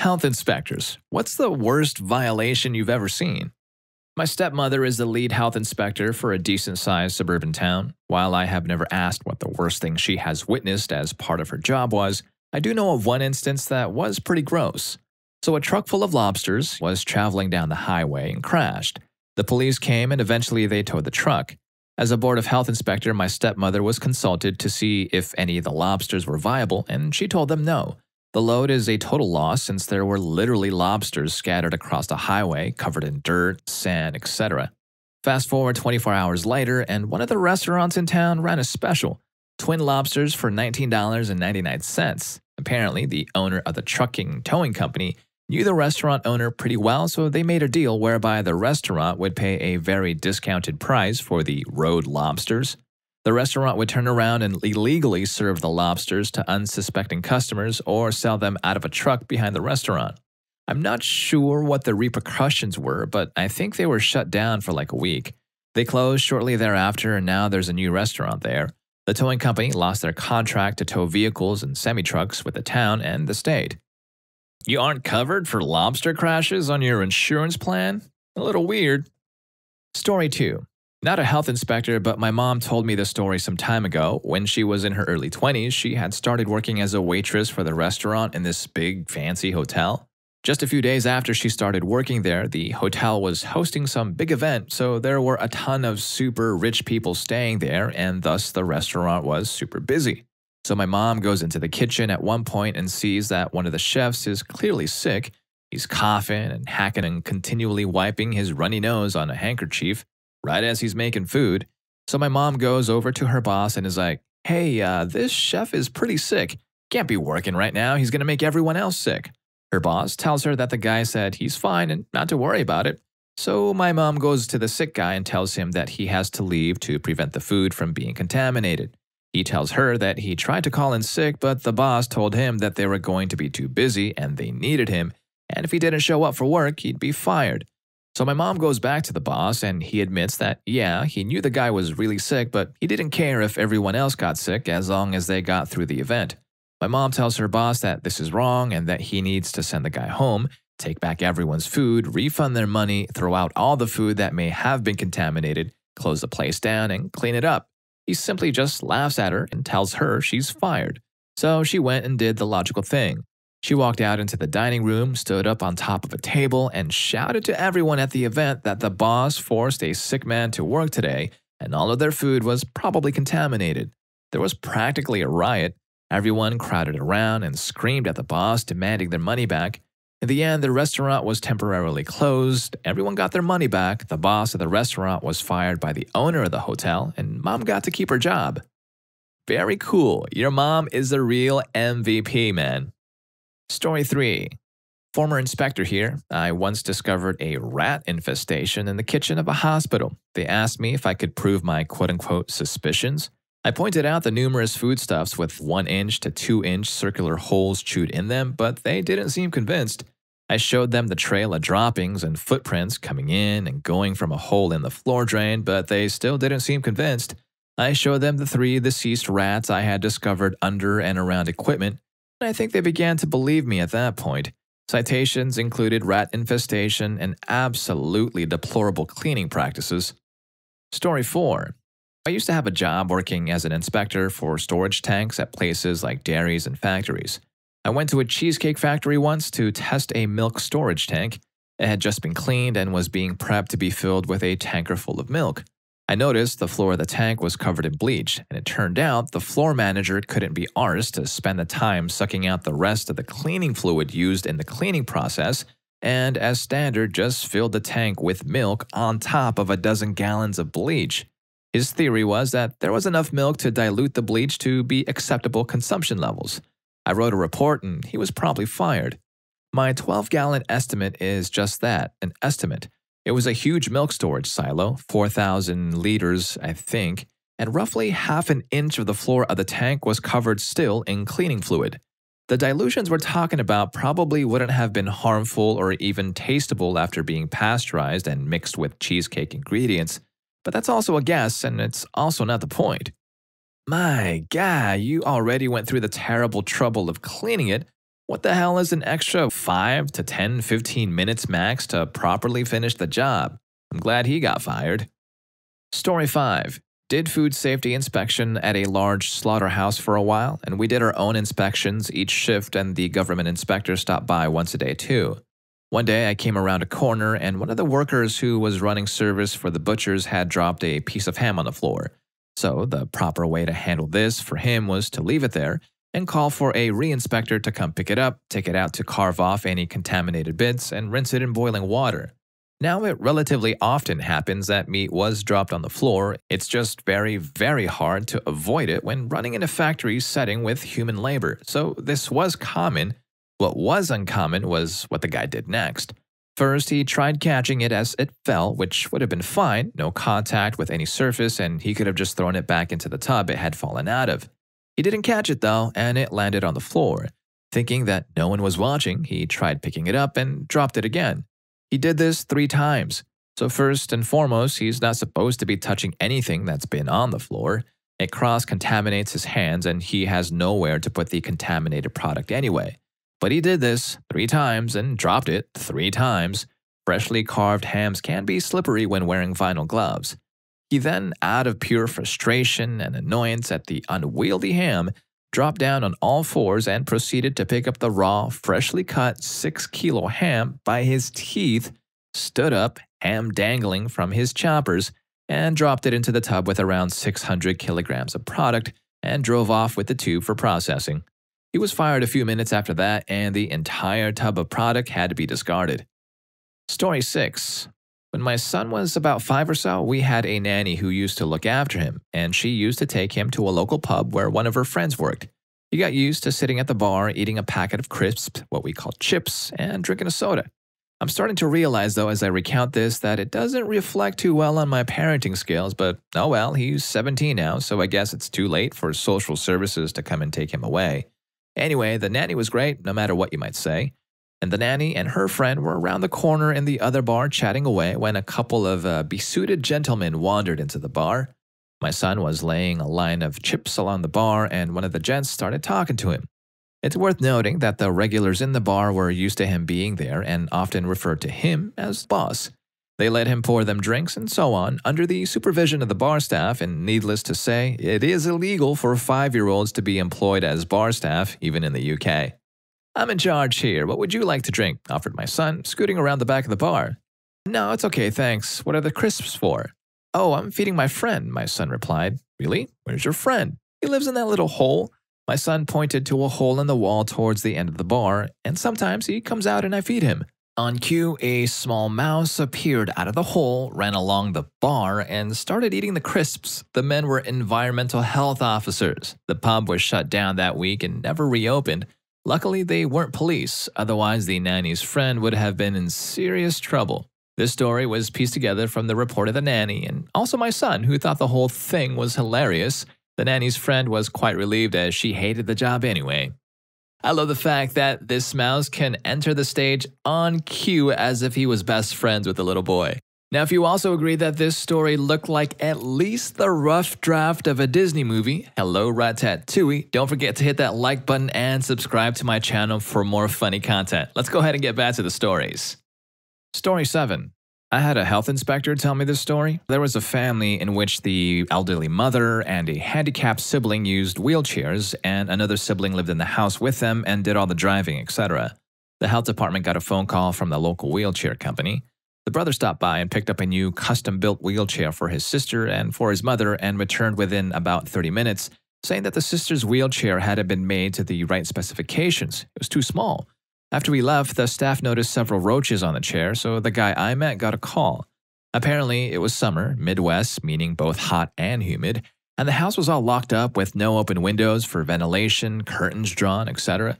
Health inspectors. What's the worst violation you've ever seen? My stepmother is the lead health inspector for a decent sized suburban town. While I have never asked what the worst thing she has witnessed as part of her job was, I do know of one instance that was pretty gross. So, a truck full of lobsters was traveling down the highway and crashed. The police came and eventually they towed the truck. As a Board of Health inspector, my stepmother was consulted to see if any of the lobsters were viable, and she told them no. The load is a total loss since there were literally lobsters scattered across the highway, covered in dirt, sand, etc. Fast forward 24 hours later, and one of the restaurants in town ran a special twin lobsters for $19.99. Apparently, the owner of the trucking towing company knew the restaurant owner pretty well, so they made a deal whereby the restaurant would pay a very discounted price for the road lobsters. The restaurant would turn around and illegally serve the lobsters to unsuspecting customers or sell them out of a truck behind the restaurant. I'm not sure what the repercussions were, but I think they were shut down for like a week. They closed shortly thereafter, and now there's a new restaurant there. The towing company lost their contract to tow vehicles and semi trucks with the town and the state. You aren't covered for lobster crashes on your insurance plan? A little weird. Story 2 not a health inspector, but my mom told me the story some time ago. When she was in her early 20s, she had started working as a waitress for the restaurant in this big, fancy hotel. Just a few days after she started working there, the hotel was hosting some big event, so there were a ton of super rich people staying there, and thus the restaurant was super busy. So my mom goes into the kitchen at one point and sees that one of the chefs is clearly sick. He's coughing and hacking and continually wiping his runny nose on a handkerchief right as he's making food. So my mom goes over to her boss and is like, hey, uh, this chef is pretty sick. Can't be working right now. He's going to make everyone else sick. Her boss tells her that the guy said he's fine and not to worry about it. So my mom goes to the sick guy and tells him that he has to leave to prevent the food from being contaminated. He tells her that he tried to call in sick, but the boss told him that they were going to be too busy and they needed him, and if he didn't show up for work, he'd be fired. So my mom goes back to the boss and he admits that, yeah, he knew the guy was really sick, but he didn't care if everyone else got sick as long as they got through the event. My mom tells her boss that this is wrong and that he needs to send the guy home, take back everyone's food, refund their money, throw out all the food that may have been contaminated, close the place down, and clean it up. He simply just laughs at her and tells her she's fired. So she went and did the logical thing. She walked out into the dining room, stood up on top of a table, and shouted to everyone at the event that the boss forced a sick man to work today and all of their food was probably contaminated. There was practically a riot. Everyone crowded around and screamed at the boss, demanding their money back. In the end, the restaurant was temporarily closed. Everyone got their money back. The boss of the restaurant was fired by the owner of the hotel, and mom got to keep her job. Very cool. Your mom is a real MVP, man. Story 3 Former inspector here. I once discovered a rat infestation in the kitchen of a hospital. They asked me if I could prove my quote unquote suspicions. I pointed out the numerous foodstuffs with 1 inch to 2 inch circular holes chewed in them, but they didn't seem convinced. I showed them the trail of droppings and footprints coming in and going from a hole in the floor drain, but they still didn't seem convinced. I showed them the three deceased rats I had discovered under and around equipment I think they began to believe me at that point. Citations included rat infestation and absolutely deplorable cleaning practices. Story 4 I used to have a job working as an inspector for storage tanks at places like dairies and factories. I went to a cheesecake factory once to test a milk storage tank. It had just been cleaned and was being prepped to be filled with a tanker full of milk. I noticed the floor of the tank was covered in bleach, and it turned out the floor manager couldn't be arsed to spend the time sucking out the rest of the cleaning fluid used in the cleaning process, and as standard, just filled the tank with milk on top of a dozen gallons of bleach. His theory was that there was enough milk to dilute the bleach to be acceptable consumption levels. I wrote a report and he was promptly fired. My 12 gallon estimate is just that an estimate. It was a huge milk storage silo, 4,000 liters, I think, and roughly half an inch of the floor of the tank was covered still in cleaning fluid. The dilutions we're talking about probably wouldn't have been harmful or even tasteable after being pasteurized and mixed with cheesecake ingredients, but that's also a guess and it's also not the point. My God, you already went through the terrible trouble of cleaning it. What the hell is an extra 5 to 10, 15 minutes max to properly finish the job? I'm glad he got fired. Story 5. Did food safety inspection at a large slaughterhouse for a while, and we did our own inspections each shift, and the government inspector stopped by once a day too. One day I came around a corner, and one of the workers who was running service for the butchers had dropped a piece of ham on the floor. So, the proper way to handle this for him was to leave it there and call for a re-inspector to come pick it up, take it out to carve off any contaminated bits, and rinse it in boiling water. Now, it relatively often happens that meat was dropped on the floor. It's just very, very hard to avoid it when running in a factory setting with human labor. So, this was common. What was uncommon was what the guy did next. First, he tried catching it as it fell, which would have been fine, no contact with any surface, and he could have just thrown it back into the tub it had fallen out of. He didn't catch it though, and it landed on the floor. Thinking that no one was watching, he tried picking it up and dropped it again. He did this three times. So, first and foremost, he's not supposed to be touching anything that's been on the floor. It cross contaminates his hands, and he has nowhere to put the contaminated product anyway. But he did this three times and dropped it three times. Freshly carved hams can be slippery when wearing vinyl gloves. He then, out of pure frustration and annoyance at the unwieldy ham, dropped down on all fours and proceeded to pick up the raw, freshly cut 6 kilo ham by his teeth, stood up, ham dangling from his choppers, and dropped it into the tub with around 600 kilograms of product and drove off with the tube for processing. He was fired a few minutes after that, and the entire tub of product had to be discarded. Story 6 when my son was about five or so, we had a nanny who used to look after him, and she used to take him to a local pub where one of her friends worked. He got used to sitting at the bar, eating a packet of crisps, what we call chips, and drinking a soda. I'm starting to realize, though, as I recount this, that it doesn't reflect too well on my parenting skills, but oh well, he's 17 now, so I guess it's too late for social services to come and take him away. Anyway, the nanny was great, no matter what you might say and the nanny and her friend were around the corner in the other bar chatting away when a couple of uh, besuited gentlemen wandered into the bar. My son was laying a line of chips along the bar, and one of the gents started talking to him. It's worth noting that the regulars in the bar were used to him being there and often referred to him as boss. They let him pour them drinks and so on under the supervision of the bar staff, and needless to say, it is illegal for five year olds to be employed as bar staff, even in the UK. I'm in charge here. What would you like to drink? offered my son, scooting around the back of the bar. No, it's okay, thanks. What are the crisps for? Oh, I'm feeding my friend, my son replied. Really? Where's your friend? He lives in that little hole. My son pointed to a hole in the wall towards the end of the bar, and sometimes he comes out and I feed him. On cue, a small mouse appeared out of the hole, ran along the bar, and started eating the crisps. The men were environmental health officers. The pub was shut down that week and never reopened. Luckily, they weren't police, otherwise, the nanny's friend would have been in serious trouble. This story was pieced together from the report of the nanny and also my son, who thought the whole thing was hilarious. The nanny's friend was quite relieved as she hated the job anyway. I love the fact that this mouse can enter the stage on cue as if he was best friends with the little boy. Now, if you also agree that this story looked like at least the rough draft of a Disney movie, hello Ratatouille, don't forget to hit that like button and subscribe to my channel for more funny content. Let's go ahead and get back to the stories. Story 7. I had a health inspector tell me this story. There was a family in which the elderly mother and a handicapped sibling used wheelchairs, and another sibling lived in the house with them and did all the driving, etc. The health department got a phone call from the local wheelchair company. The brother stopped by and picked up a new custom built wheelchair for his sister and for his mother and returned within about 30 minutes, saying that the sister's wheelchair hadn't been made to the right specifications. It was too small. After we left, the staff noticed several roaches on the chair, so the guy I met got a call. Apparently, it was summer, Midwest, meaning both hot and humid, and the house was all locked up with no open windows for ventilation, curtains drawn, etc.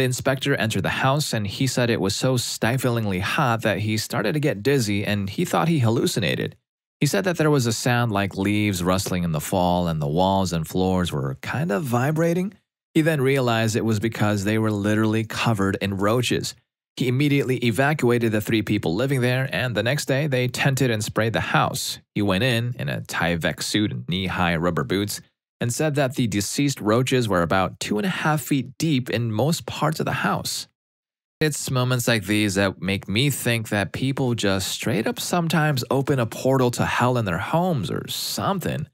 The inspector entered the house and he said it was so stiflingly hot that he started to get dizzy and he thought he hallucinated. He said that there was a sound like leaves rustling in the fall and the walls and floors were kind of vibrating. He then realized it was because they were literally covered in roaches. He immediately evacuated the three people living there, and the next day they tented and sprayed the house. He went in, in a Tyvek suit and knee high rubber boots, and said that the deceased roaches were about two and a half feet deep in most parts of the house. It's moments like these that make me think that people just straight up sometimes open a portal to hell in their homes or something.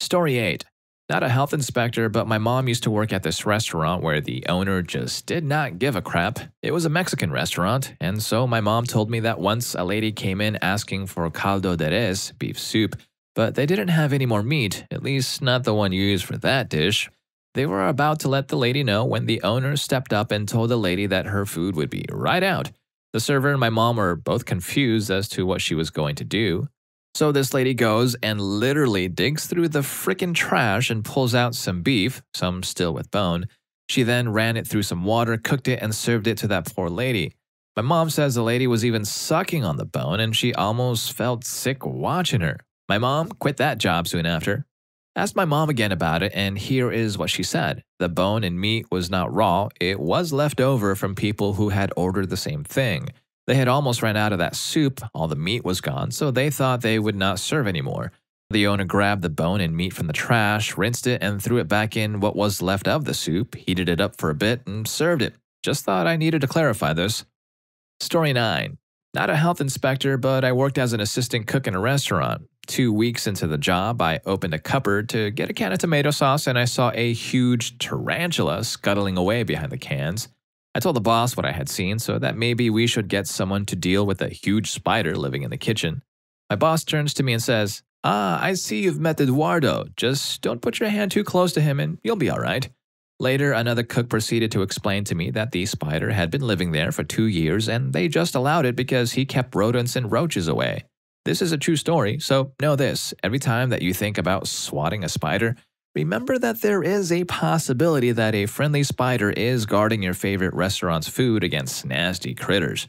Story 8 not a health inspector, but my mom used to work at this restaurant where the owner just did not give a crap. It was a Mexican restaurant, and so my mom told me that once a lady came in asking for caldo de res, beef soup, but they didn't have any more meat, at least not the one used for that dish. They were about to let the lady know when the owner stepped up and told the lady that her food would be right out. The server and my mom were both confused as to what she was going to do. So this lady goes and literally digs through the frickin' trash and pulls out some beef, some still with bone. She then ran it through some water, cooked it, and served it to that poor lady. My mom says the lady was even sucking on the bone and she almost felt sick watching her. My mom quit that job soon after. Asked my mom again about it, and here is what she said. The bone and meat was not raw, it was left over from people who had ordered the same thing. They had almost ran out of that soup, all the meat was gone, so they thought they would not serve anymore. The owner grabbed the bone and meat from the trash, rinsed it, and threw it back in what was left of the soup, heated it up for a bit, and served it. Just thought I needed to clarify this. Story 9. Not a health inspector, but I worked as an assistant cook in a restaurant. Two weeks into the job, I opened a cupboard to get a can of tomato sauce and I saw a huge tarantula scuttling away behind the cans. I told the boss what I had seen, so that maybe we should get someone to deal with a huge spider living in the kitchen. My boss turns to me and says, Ah, I see you've met Eduardo. Just don't put your hand too close to him and you'll be all right. Later, another cook proceeded to explain to me that the spider had been living there for two years and they just allowed it because he kept rodents and roaches away. This is a true story, so know this every time that you think about swatting a spider, remember that there is a possibility that a friendly spider is guarding your favorite restaurant's food against nasty critters.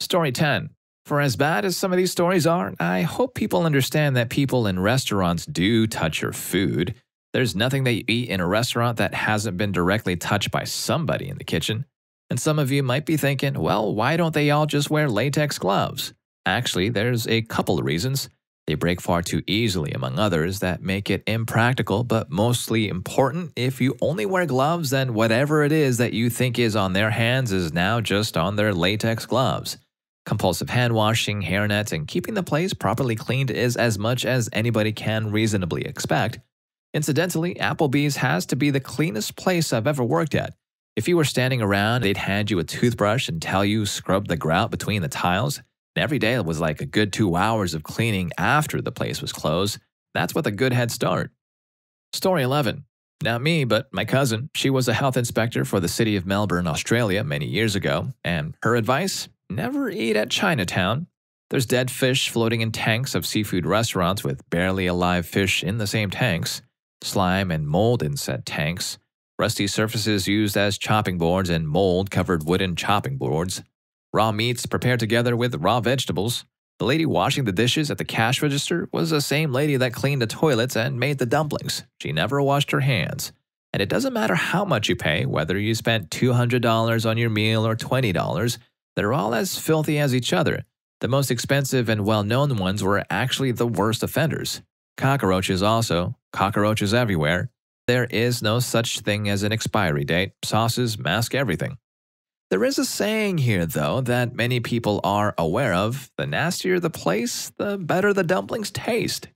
Story 10. For as bad as some of these stories are, I hope people understand that people in restaurants do touch your food. There's nothing that you eat in a restaurant that hasn't been directly touched by somebody in the kitchen. And some of you might be thinking, well, why don't they all just wear latex gloves? Actually, there's a couple of reasons. They break far too easily, among others, that make it impractical, but mostly important. If you only wear gloves, then whatever it is that you think is on their hands is now just on their latex gloves. Compulsive hand washing, hairnets, and keeping the place properly cleaned is as much as anybody can reasonably expect. Incidentally, Applebee's has to be the cleanest place I've ever worked at. If you were standing around, they'd hand you a toothbrush and tell you scrub the grout between the tiles. Every day it was like a good two hours of cleaning after the place was closed. That's with a good head start. Story 11. Not me, but my cousin. She was a health inspector for the city of Melbourne, Australia, many years ago. And her advice never eat at Chinatown. There's dead fish floating in tanks of seafood restaurants with barely alive fish in the same tanks, slime and mold in said tanks, rusty surfaces used as chopping boards, and mold covered wooden chopping boards raw meats prepared together with raw vegetables. The lady washing the dishes at the cash register was the same lady that cleaned the toilets and made the dumplings. She never washed her hands. And it doesn't matter how much you pay, whether you spent $200 on your meal or $20, they're all as filthy as each other. The most expensive and well known ones were actually the worst offenders. Cockroaches also, cockroaches everywhere. There is no such thing as an expiry date. Sauces mask everything. There is a saying here, though, that many people are aware of the nastier the place, the better the dumplings taste.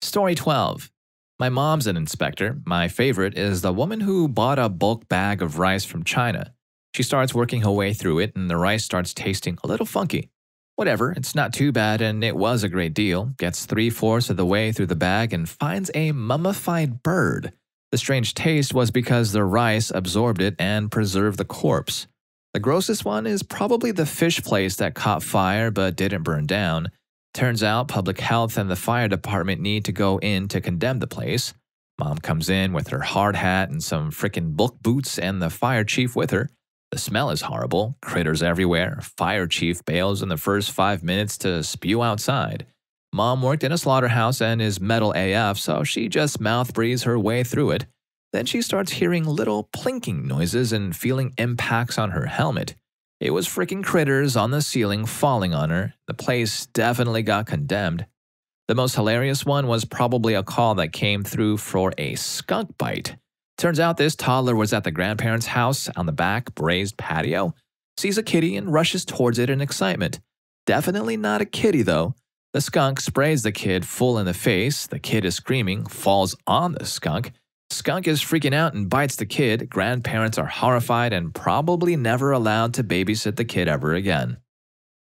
Story 12. My mom's an inspector. My favorite is the woman who bought a bulk bag of rice from China. She starts working her way through it, and the rice starts tasting a little funky. Whatever, it's not too bad, and it was a great deal. Gets three fourths of the way through the bag and finds a mummified bird. The strange taste was because the rice absorbed it and preserved the corpse. The grossest one is probably the fish place that caught fire but didn't burn down. Turns out public health and the fire department need to go in to condemn the place. Mom comes in with her hard hat and some frickin' bulk boots and the fire chief with her. The smell is horrible, critters everywhere. Fire chief bails in the first five minutes to spew outside. Mom worked in a slaughterhouse and is metal AF, so she just mouth breathes her way through it. Then she starts hearing little plinking noises and feeling impacts on her helmet. It was freaking critters on the ceiling falling on her. The place definitely got condemned. The most hilarious one was probably a call that came through for a skunk bite. Turns out this toddler was at the grandparents' house on the back raised patio, sees a kitty and rushes towards it in excitement. Definitely not a kitty, though. The skunk sprays the kid full in the face. The kid is screaming, falls on the skunk. Skunk is freaking out and bites the kid. Grandparents are horrified and probably never allowed to babysit the kid ever again.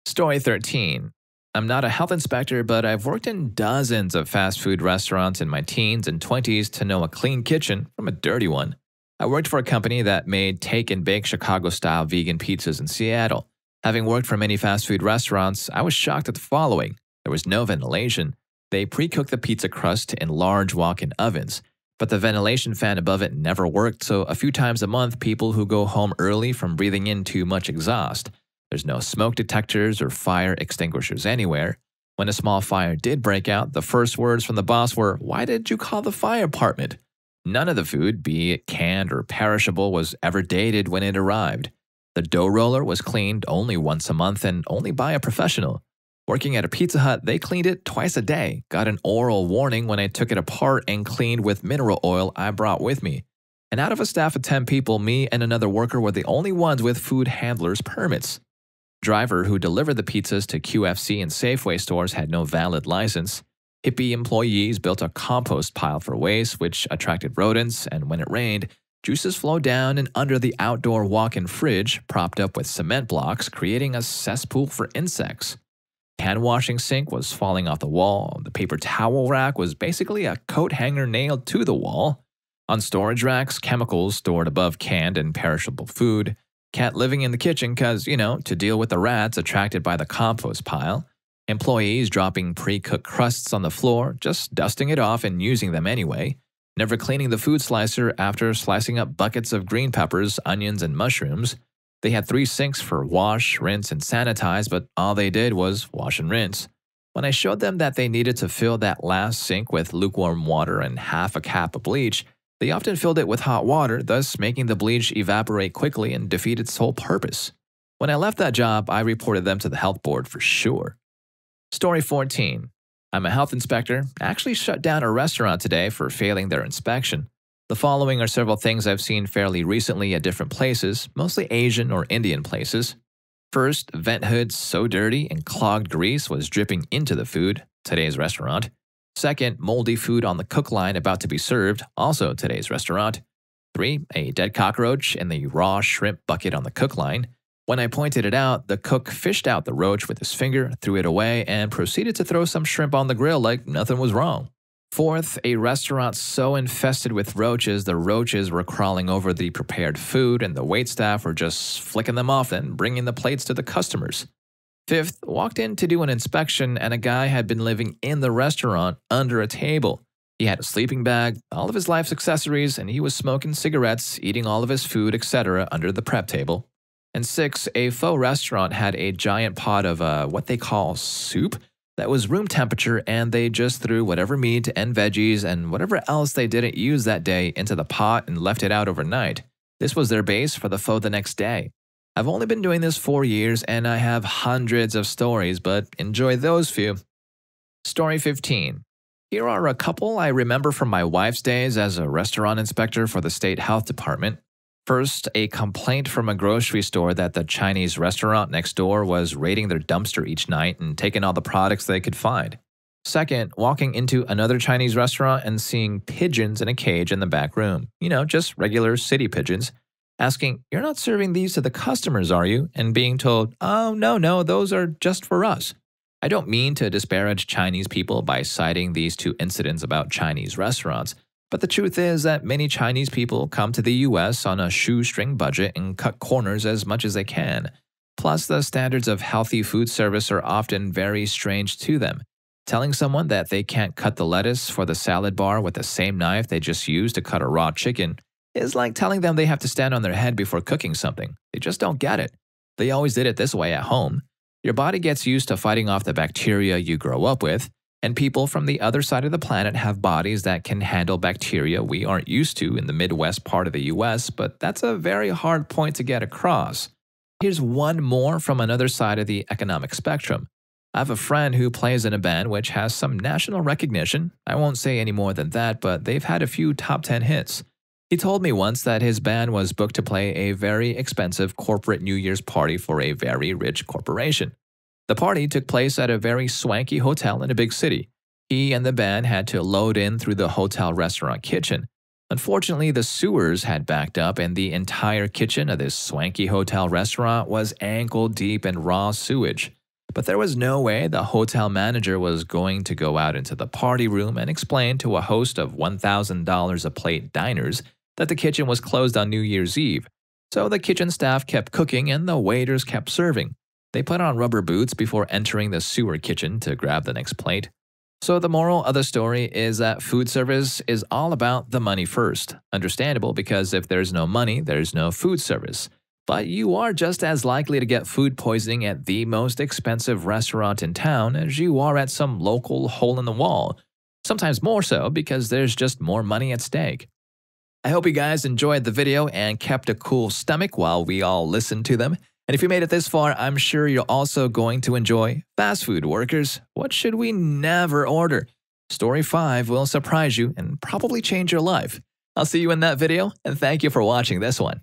Story 13. I'm not a health inspector, but I've worked in dozens of fast food restaurants in my teens and 20s to know a clean kitchen from a dirty one. I worked for a company that made take and bake Chicago style vegan pizzas in Seattle. Having worked for many fast food restaurants, I was shocked at the following there was no ventilation. They pre cooked the pizza crust in large walk in ovens, but the ventilation fan above it never worked, so a few times a month, people who go home early from breathing in too much exhaust. There's no smoke detectors or fire extinguishers anywhere. When a small fire did break out, the first words from the boss were, Why did you call the fire department? None of the food, be it canned or perishable, was ever dated when it arrived. The dough roller was cleaned only once a month and only by a professional. Working at a Pizza Hut, they cleaned it twice a day. Got an oral warning when I took it apart and cleaned with mineral oil I brought with me. And out of a staff of 10 people, me and another worker were the only ones with food handlers permits. Driver who delivered the pizzas to QFC and Safeway stores had no valid license. Hippie employees built a compost pile for waste, which attracted rodents, and when it rained, juices flowed down and under the outdoor walk in fridge, propped up with cement blocks, creating a cesspool for insects. Hand washing sink was falling off the wall. The paper towel rack was basically a coat hanger nailed to the wall. On storage racks, chemicals stored above canned and perishable food. Cat living in the kitchen because, you know, to deal with the rats attracted by the compost pile. Employees dropping pre cooked crusts on the floor, just dusting it off and using them anyway. Never cleaning the food slicer after slicing up buckets of green peppers, onions, and mushrooms. They had three sinks for wash, rinse, and sanitize, but all they did was wash and rinse. When I showed them that they needed to fill that last sink with lukewarm water and half a cap of bleach, they often filled it with hot water, thus making the bleach evaporate quickly and defeat its whole purpose. When I left that job, I reported them to the health board for sure. Story 14. I'm a health inspector, actually shut down a restaurant today for failing their inspection. The following are several things I've seen fairly recently at different places, mostly Asian or Indian places. First, vent hoods so dirty and clogged grease was dripping into the food, today's restaurant. Second, moldy food on the cook line about to be served, also today's restaurant. Three, a dead cockroach in the raw shrimp bucket on the cook line. When I pointed it out, the cook fished out the roach with his finger, threw it away, and proceeded to throw some shrimp on the grill like nothing was wrong. Fourth, a restaurant so infested with roaches, the roaches were crawling over the prepared food, and the waitstaff were just flicking them off and bringing the plates to the customers. Fifth, walked in to do an inspection, and a guy had been living in the restaurant under a table. He had a sleeping bag, all of his life's accessories, and he was smoking cigarettes, eating all of his food, etc., under the prep table. And six, a pho restaurant had a giant pot of uh, what they call soup that was room temperature and they just threw whatever meat and veggies and whatever else they didn't use that day into the pot and left it out overnight. This was their base for the pho the next day. I've only been doing this four years and I have hundreds of stories, but enjoy those few. Story 15. Here are a couple I remember from my wife's days as a restaurant inspector for the state health department. First, a complaint from a grocery store that the Chinese restaurant next door was raiding their dumpster each night and taking all the products they could find. Second, walking into another Chinese restaurant and seeing pigeons in a cage in the back room. You know, just regular city pigeons. Asking, You're not serving these to the customers, are you? And being told, Oh, no, no, those are just for us. I don't mean to disparage Chinese people by citing these two incidents about Chinese restaurants. But the truth is that many Chinese people come to the US on a shoestring budget and cut corners as much as they can. Plus, the standards of healthy food service are often very strange to them. Telling someone that they can't cut the lettuce for the salad bar with the same knife they just used to cut a raw chicken is like telling them they have to stand on their head before cooking something. They just don't get it. They always did it this way at home. Your body gets used to fighting off the bacteria you grow up with, and people from the other side of the planet have bodies that can handle bacteria we aren't used to in the Midwest part of the US, but that's a very hard point to get across. Here's one more from another side of the economic spectrum. I have a friend who plays in a band which has some national recognition. I won't say any more than that, but they've had a few top 10 hits. He told me once that his band was booked to play a very expensive corporate New Year's party for a very rich corporation. The party took place at a very swanky hotel in a big city. He and the band had to load in through the hotel restaurant kitchen. Unfortunately, the sewers had backed up, and the entire kitchen of this swanky hotel restaurant was ankle deep in raw sewage. But there was no way the hotel manager was going to go out into the party room and explain to a host of $1,000 a plate diners that the kitchen was closed on New Year's Eve. So the kitchen staff kept cooking and the waiters kept serving. They put on rubber boots before entering the sewer kitchen to grab the next plate. So, the moral of the story is that food service is all about the money first. Understandable because if there's no money, there's no food service. But you are just as likely to get food poisoning at the most expensive restaurant in town as you are at some local hole in the wall. Sometimes more so because there's just more money at stake. I hope you guys enjoyed the video and kept a cool stomach while we all listened to them. And if you made it this far, I'm sure you're also going to enjoy fast food workers. What should we never order? Story 5 will surprise you and probably change your life. I'll see you in that video, and thank you for watching this one.